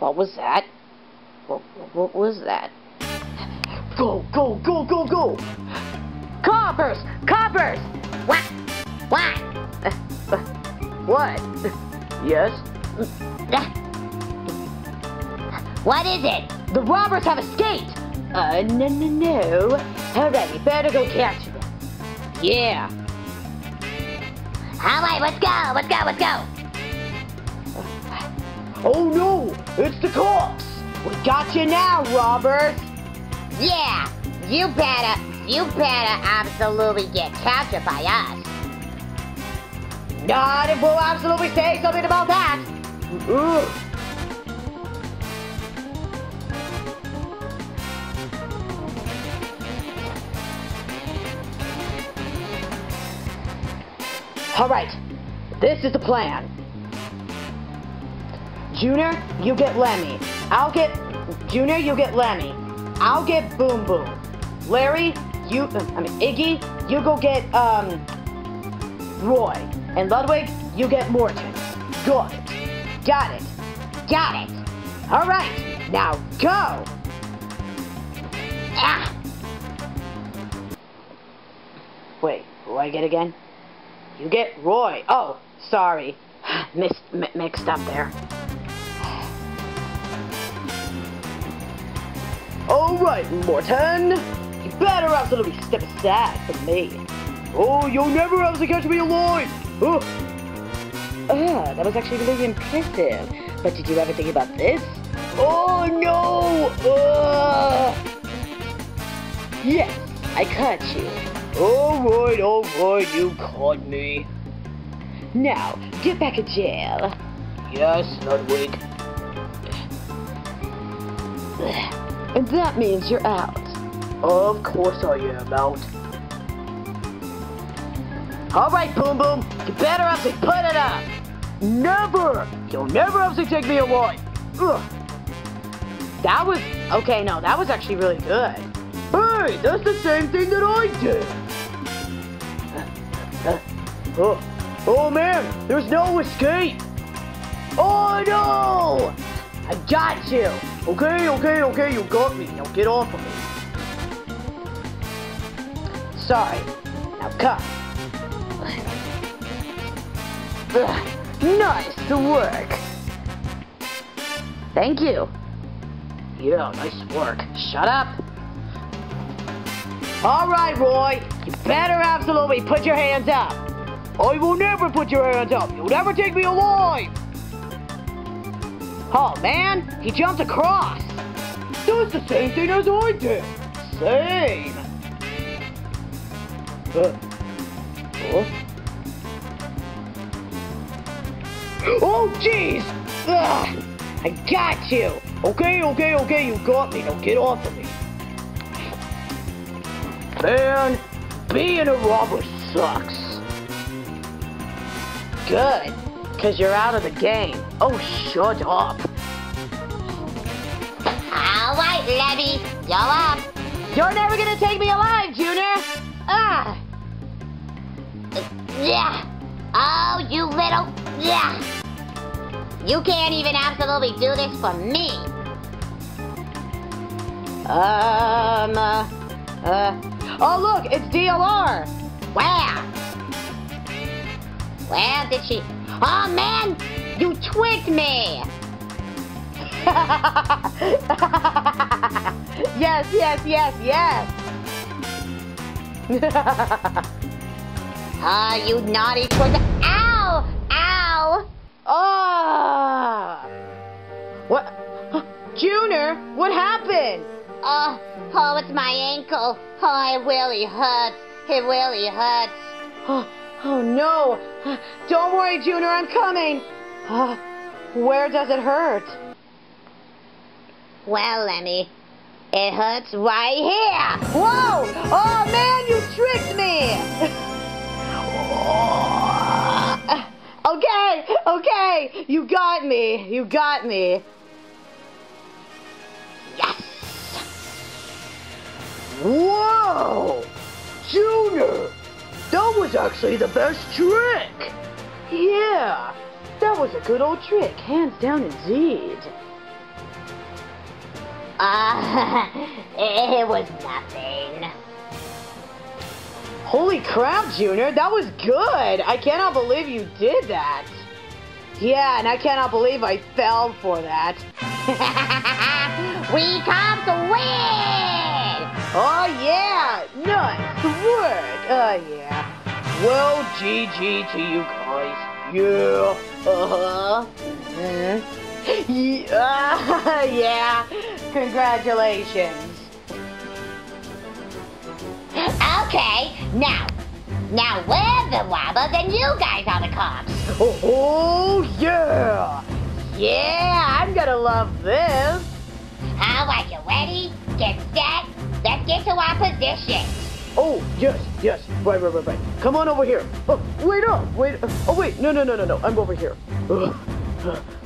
What was that? What, what was that? Go, go, go, go, go! Coppers! Coppers! What? What? What? yes? What is it? The robbers have escaped! Uh, no, no, no. Alright, we better go catch them. Yeah. Alright, let's go, let's go, let's go. Oh no! It's the cops! We got you now, robbers! Yeah, you better, you better absolutely get captured by us. Not if we'll absolutely say something about that! Mm-hmm. Ugh. Alright, this is the plan. Junior, you get Lemmy. I'll get... Junior, you get Lemmy. I'll get Boom Boom. Larry, you... I mean, Iggy, you go get, um... Roy. And Ludwig, you get Morton. Got it. Got it. Got it. Alright, now go! Ah, Wait, who I get again? You get Roy. Oh, sorry. Missed, mixed up there. Alright, Morton. You better absolutely step aside from me. Oh, you'll never able to catch me alive! Oh. Ah, that was actually really impressive. But did you ever think about this? Oh no! Ah. Yes, I caught you. Alright, alright, you caught me. Now, get back in jail. Yes, Ludwig. And that means you're out. Of course I am out. Alright, Boom Boom, you better have to put it up. Never! You'll never have to take me away. Ugh. That was, okay, no, that was actually really good. Hey, that's the same thing that I did. Oh, oh man, there's no escape. Oh no! I got you. Okay, okay, okay, you got me. Now get off of me. Sorry. Now come. Nice to work. Thank you. Yeah, nice work. Shut up. All right, Roy. You better absolutely put your hands up. I will never put your hands up. You'll never take me alive. Oh, man. He jumped across. That's the same thing as I did. Same. Uh, oh. Oh, jeez! I got you! Okay, okay, okay, you got me. Now get off of me. Man, being a robber sucks. Good, because you're out of the game. Oh, shut up. alright, Lemmy, you're up. You're never gonna take me alive, Junior! Ah! Yeah. Oh, you little. Yeah. You can't even absolutely do this for me. Um, uh, uh, oh look, it's DLR! Where? Where did she? Oh man, you tricked me. yes, yes, yes, yes! Ah, you naughty twig. Ow! Ow! oh! What? Junior, what happened? Oh, oh, it's my ankle. Oh, it really hurts. It really hurts. Oh, no! Don't worry, Junior, I'm coming! Uh, where does it hurt? Well, Lemmy, it hurts right here. Whoa! Oh man, you tricked me! okay, okay, you got me, you got me. Yes. Whoa! Junior! That was actually the best trick! Yeah, that was a good old trick, hands down indeed. Uh, it was nothing. Holy crap, Junior, that was good. I cannot believe you did that. Yeah, and I cannot believe I fell for that. we come to win! Oh, yeah, nice work. Oh, yeah. Well, GG to you guys. Yeah, uh-huh. Yeah, yeah, congratulations. Okay, now, now we're the robbers and you guys are the cops. Oh, oh, yeah. Yeah, I'm gonna love this. All right, you ready? Get set. Let's get to our position. Oh, yes, yes. Right, right, right, right. Come on over here. Oh, wait up. Wait. Oh, wait. No, no, no, no, no. I'm over here. Ugh.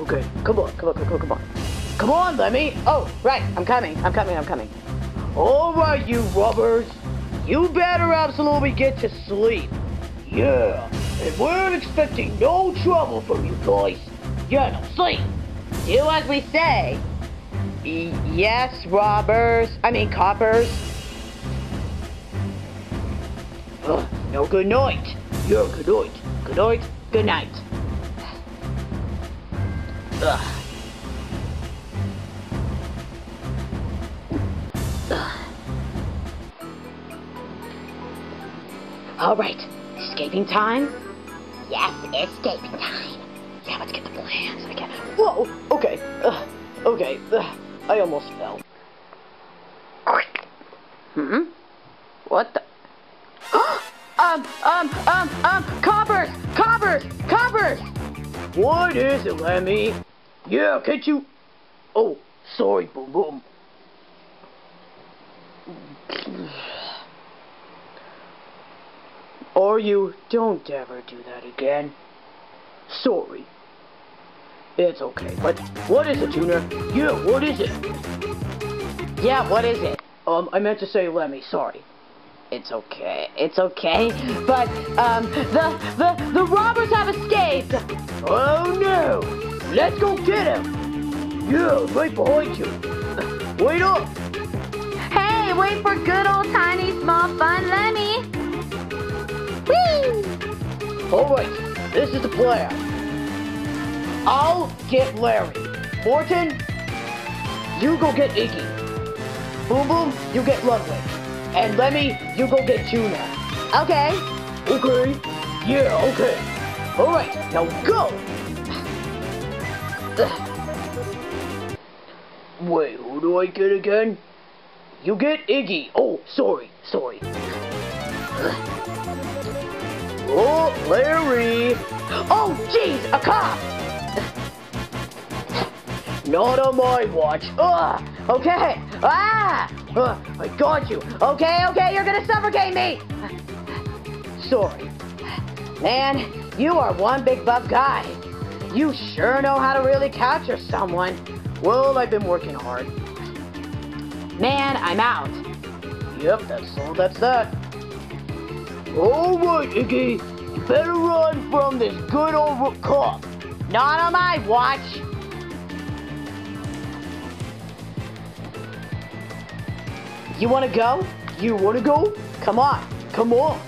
Okay. Come on. Come on. Come on. Come on. Come on, Lemmy. Oh, right. I'm coming. I'm coming. I'm coming. All right, you robbers. You better absolutely get to sleep. Yeah. And we're expecting no trouble from you guys. Yeah, now sleep. Do as we say. Yes, robbers. I mean, coppers. Ugh, no good night. Yeah, good night. Good night. Good night. Ugh. Ugh. All right, escaping time. Yes, escaping time. Yeah, let's get the plans. I can. Whoa. Okay. Ugh. okay. Ugh. I almost fell. Hmm. What the? Um, um, um, um, coppers, coppers, coppers. What is it, Lemmy? Yeah, can't you? Oh, sorry, Boom Boom. Or you don't ever do that again. Sorry. It's okay, but what is it, Tuner? Yeah, what is it? Yeah, what is it? Um, I meant to say Lemmy, sorry. It's okay, it's okay, but, um, the, the, the robbers have escaped! Oh no! Let's go get him! Yeah, right behind you! Wait up! Hey, wait for good old tiny small fun Lemmy. Whee! Alright, this is the plan. I'll get Larry. Morton, you go get Iggy. Boom Boom, you get Ludwig. And Lemmy, you go get Tuna. Okay. Okay. Yeah, okay. Alright, now go! Wait, who do I get again? You get Iggy. Oh, sorry, sorry. Oh, Larry! Oh, jeez, a cop! Not on my watch. Ugh, okay. Ah! Ugh, I got you. Okay, okay, you're gonna suffocate me! Sorry. Man, you are one big buff guy. You sure know how to really capture someone. Well, I've been working hard. Man, I'm out. Yep, that's all that's that. Alright, Iggy. You better run from this good old cop. Not on my watch. You wanna go? You wanna go? Come on. Come on.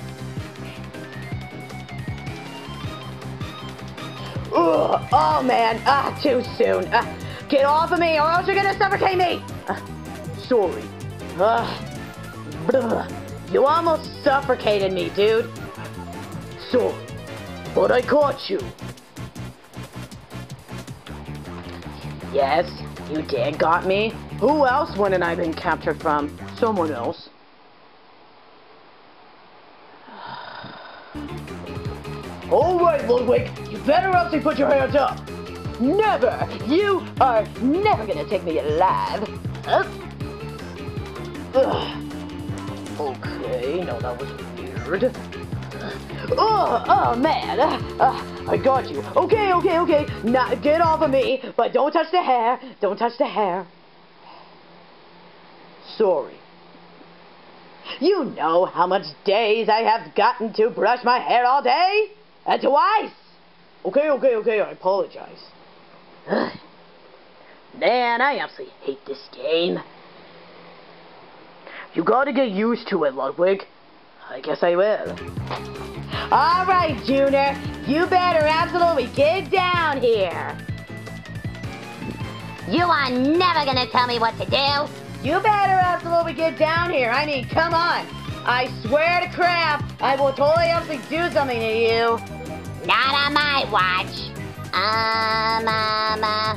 Ugh, oh man, ah, too soon. Uh, get off of me or else you're gonna suffocate me. Uh, sorry. Uh, you almost suffocated me, dude. Sorry, but I caught you. Yes, you did got me. Who else wouldn't I been captured from? Someone else. Alright, Ludwig, you better actually put your hands up. Never! You are never gonna take me alive. Huh? Ugh. Okay, no, that was weird. Oh, oh man, uh, I got you. Okay, okay, okay. Now get off of me, but don't touch the hair. Don't touch the hair. Sorry. You know how much days I have gotten to brush my hair all day? And twice! Okay, okay, okay, I apologize. Man, I absolutely hate this game. You gotta get used to it, Ludwig. I guess I will. Alright, Junior. You better absolutely get down here. You are never gonna tell me what to do. You better absolutely get down here. I mean, come on. I swear to crap, I will totally absolutely do something to you. Not on my watch. Um, um, uh.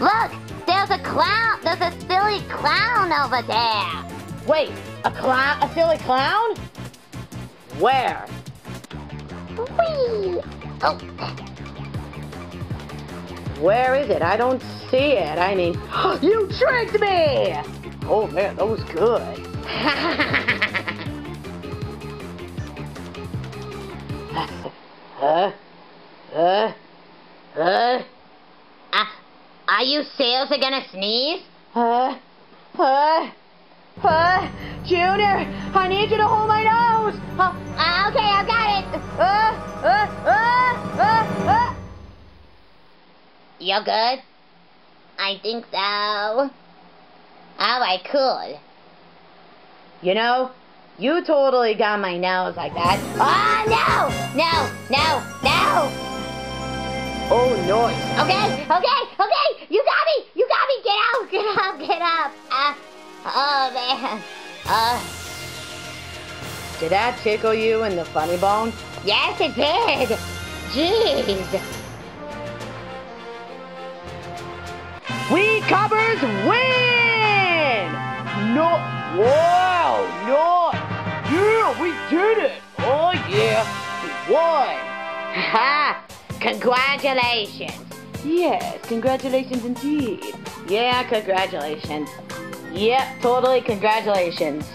Look, there's a clown. There's a silly clown over there. Wait, a clown? A silly clown? Where? Whee! Oh, Where is it? I don't see it. I mean, you tricked me! Oh man, that was good. Huh? Huh? Huh? uh, are you seriously gonna sneeze? Huh? Huh? Huh? Junior, I need you to hold my nose! Huh? Uh, okay, I got it. Uh, uh, uh, You good? I think so. Alright, cool. You know, you totally got my nose like that. Oh, no! No, no, no! Oh, noise. Okay, okay, okay! You got me! You got me! Get out! Get up! Get up! Uh, oh, man. Uh, Did that tickle you in the funny bone? yes, it did! Jeez! We Coppers win! No, wow, no, yeah, we did it! Oh yeah, we won! Ha! Congratulations! Yes, congratulations indeed. Yeah, congratulations. Yep, totally congratulations.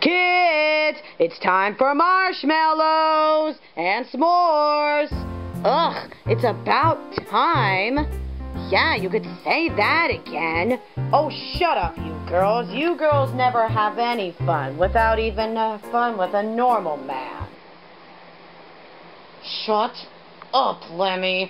Kids, it's time for marshmallows and s'mores. Ugh, it's about time. Yeah, you could say that again. Oh, shut up, you girls. You girls never have any fun without even uh, fun with a normal man. Shut up, Lemmy.